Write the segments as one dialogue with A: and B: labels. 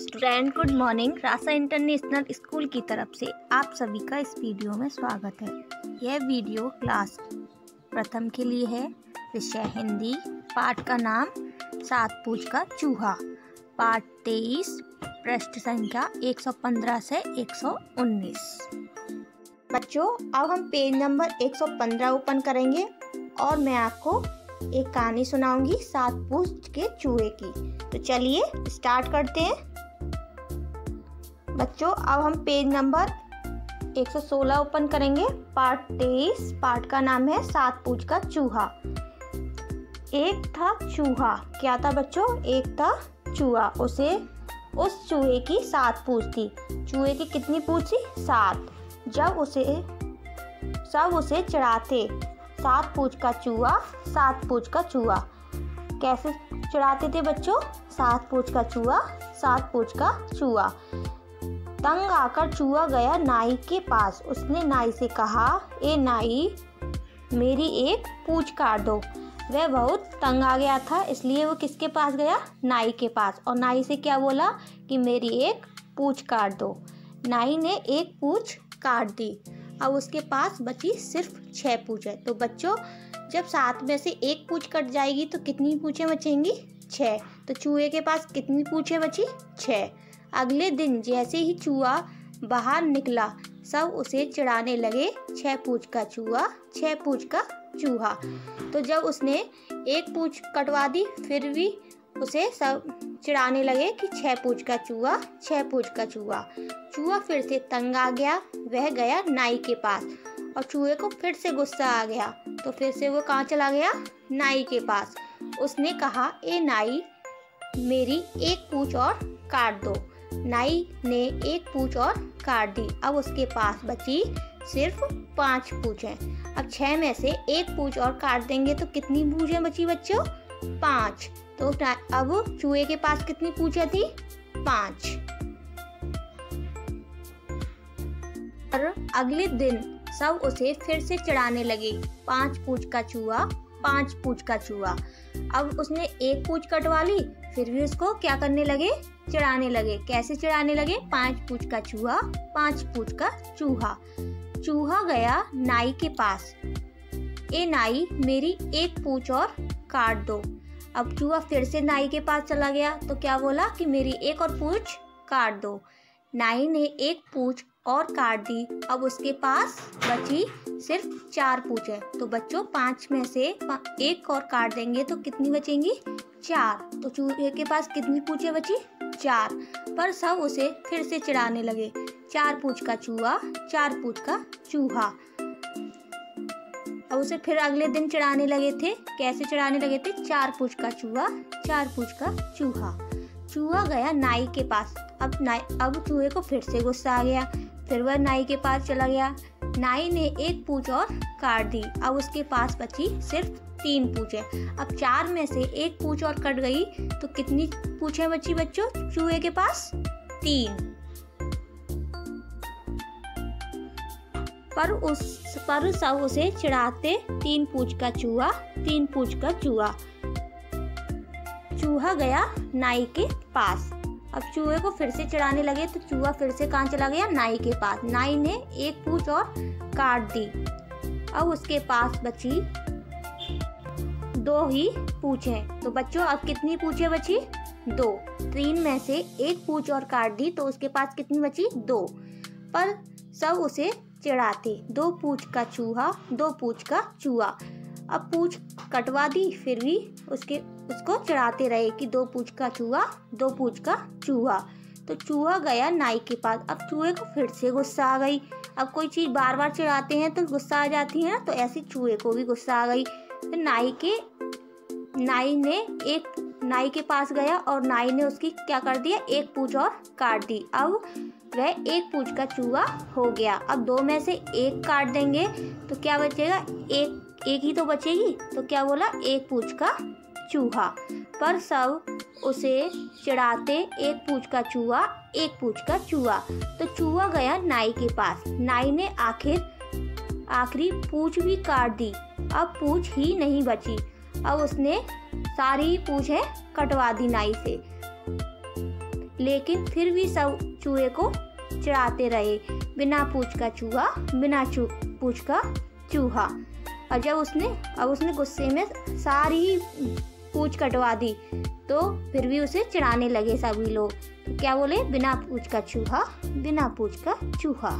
A: Student, good morning. Rasa international school की तरफ़ से आप सभी का इस वीडियो में स्वागत है। यह वीडियो क्लास प्रथम के लिए है। विषय हिंदी, पाठ का नाम सात पूछ का चूहा। पाठ तेईस, पृष्ठ संख्या 115 से 119 बच्चों, अब हम पेज नंबर 115 ओपन करेंगे और मैं आपको एक कहानी सुनाऊँगी सात पूछ के चूहे की। तो चलिए स्टार्ट करते हैं। बच्चों, अब हम पेज नंबर 116 ओपन करेंगे। पार्ट तेईस, पार्ट का नाम है सात पूछ का चूहा। एक था चूहा। क्या था बच्चों? एक था चूहा। उसे, उस चूहे की सात पूछ थी। चूहे की कितनी पूछ थी? सात। जब उसे, सब उसे चढ़ाते, सात पूछ का चूहा, सात पूछ का चूहा। कैसे चढ़ाते थे बच्चों? सात पूछ का चूहा, सात पूछ का चूहा। तंग आकर चूहा गया नाई के पास। उसने नाई से कहा, ए नाई, मेरी एक पूछ काट दो। वह बहुत तंग आ गया था, इसलिए वो किसके पास गया? नाई के पास। और नाई से क्या बोला कि, मेरी एक पूछ काट दो। नाई ने एक पूछ काट दी। अब उसके पास बची सिर्फ़ छः पूछ। तो बच्चों, जब सात में से एक पूछ कट जाएगी तो कितनी पूछें बचेंगी? छः तो चूहे के पास कितनी पूछें बची? छः अगले दिन जैसे ही चूहा बाहर निकला, सब उसे चिढ़ाने लगे छः पूछ का चूहा छः पूछ का चूहा। तो जब उसने एक पूछ कटवा दी, फिर भी उसे सब चिढ़ाने लगे कि छः पूछ का चूहा छः पूछ का चूहा। चूहा फिर से तंग आ गया, वह गया नाई के पास और चूहे को फिर से गुस्सा आ गया। तो फिर से वो कहाँ चला गया? नाई के पास। उसने कहा, ए नाई, मेरी एक पूछ और काट दो। नाई ने एक पूछ और काट दी। अब उसके पास बची सिर्फ़ पाँच पूछें। अब छह में से एक पूछ और काट देंगे तो कितनी पूछें बची बच्चों? पाँच। तो अब चूहे के पास कितनी पूछें थी? पाँच। और अगले दिन सब उसे फिर से चढ़ाने लगे। पाँच पूछ का चूहा, पाँच पूछ का चूहा। अब उसने एक पूछ कटवा ली फिर भी उसको क्या करने लगे? चढ़ाने लगे। कैसे चढ़ाने लगे? पाँच पूछ का चूहा, पाँच पूछ का चूहा। चूहा गया नाई के पास। ए नाई, मेरी एक पूछ और काट दो। अब चूहा फिर से नाई के पास चला गया। तो क्या बोला कि मेरी एक और पूछ काट दो। नाई ने एक पूछ और काट दी। अब उसके पास बची सिर्फ़ चार पूछ है। तो बच्चों, पाँच में से एक और काट देंगे तो कितनी बचेंगी? चार। तो चूहे के पास कितनी पूछे बची? चार। पर सब उसे फिर से चिढ़ाने लगे। चार पूछ का चूहा, चार पूछ का चूहा। अब उसे फिर अगले दिन चढ़ाने लगे थे। कैसे चढ़ाने लगे थे? चार पूछ का चूहा, चार पूछ का चूहा। चूहा गया नाई के पास। अब नाई, अब चूहे को फिर से गुस्सा आ गया। फिर वह नाई के पास चला गया। नाई ने एक पूछ और काट दी। अब उसके पास बची सिर्फ़ तीन पूछे अब चार में से एक पूछ और कट गई। तो कितनी पूछे बची बच्चों? चूहे के पास तीन। पर उस, पर सब उसे चिढ़ाते, तीन पूछ का चूहा, तीन पूछ का चूहा। चूहा गया नाई के पास। अब चूहे को फिर से चढ़ाने लगे तो चूहा फिर से कहाँ चला गया नाई के पास। नाई ने एक पूछ और काट दी। अब उसके पास बची दो ही पूछे। तो बच्चों, अब कितनी पूछे बची? दो। तीन में से एक पूछ और काट दी तो उसके पास कितनी बची? दो। पर सब उसे चिढ़ाते। दो पूछ का चूहा, दो पूछ का चूहा। अब पूछ कटवा दी, फिर भी उसके उसको चढ़ाते रहे कि दो पूछ का चूहा, दो पूछ का चूहा। तो चूहा गया नाई के पास। अब चूहे को फिर से गुस्सा आ गई। अब कोई चीज़ बार बार चढ़ाते हैं तो गुस्सा आ जाती है ना तो ऐसे चूहे को भी गुस्सा आ गई। तो नाई के, नाई ने एक, नाई के पास गया और नाई ने उसकी क्या कर दिया? एक पूछ और काट दी। अब वह एक पूछ का चूहा हो गया। अब दो में से एक काट देंगे तो क्या बचेगा? एक एक ही तो बचेगी? तो क्या बोला? एक पूछ का चूहा, पर सब उसे चढ़ाते एक पूछ का चूहा, एक पूछ का चूहा। तो चूहा गया नाई के पास। नाई ने आखिर, आखिरी पूछ भी काट दी। अब पूछ ही नहीं बची। अब उसने सारी पूछें कटवा दी नाई से। लेकिन फिर भी सब चूहे को चढ़ाते रहे। बिना पूछ का चूहा, बिना चू पूछ का चूहा। और जब उसने, अब उसने गुस्से में सारी पूछ कटवा दी। तो फिर भी उसे चिढ़ाने लगे सभी लोग। तो क्या बोले? बिना पूछ का चूहा, बिना पूछ का चूहा।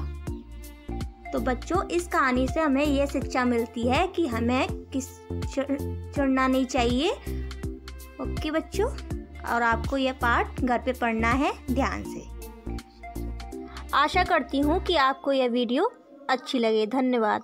A: तो बच्चों, इस कहानी से हमें यह शिक्षा मिलती है कि हमें किस चढ़ना नहीं चाहिए। ओके बच्चों? और आपको यह पाठ घर पे पढ़ना है ध्यान से। आशा करती हूँ कि आपको यह वीडियो अच्छी लगे। धन्यवाद।